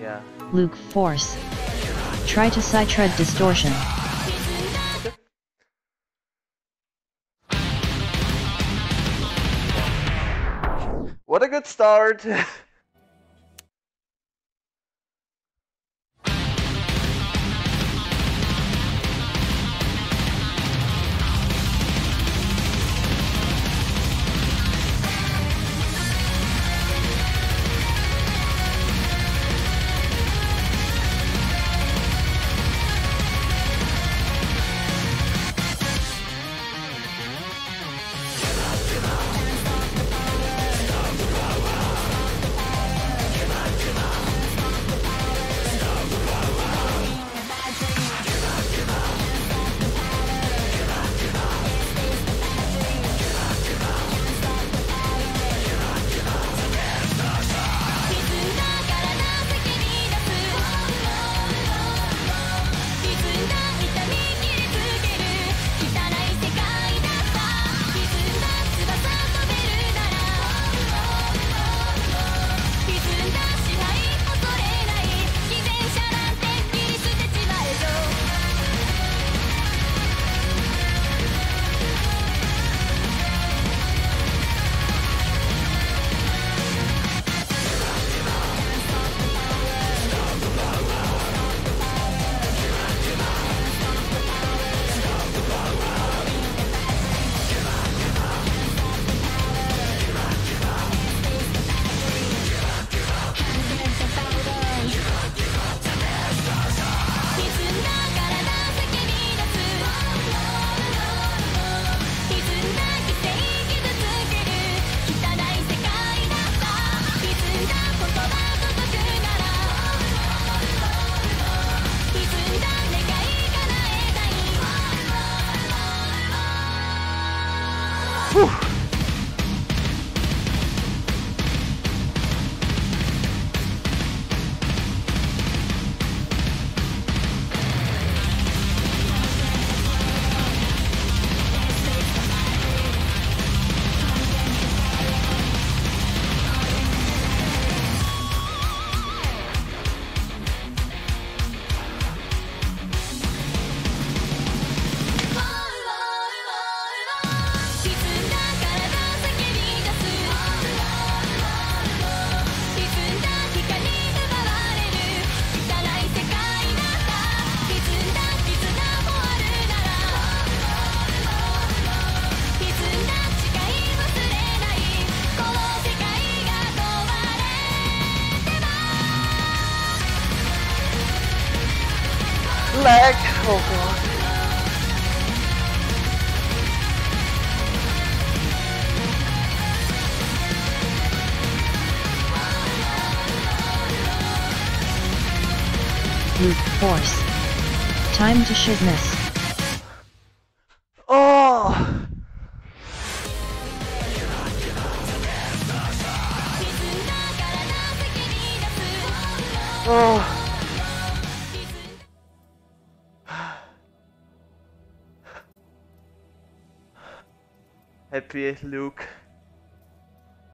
Yeah. Luke Force. Try to Citred Distortion. What a good start! Lag! Oh god. Luke Force. Time to shitness. Oh! Oh! Happy Luke.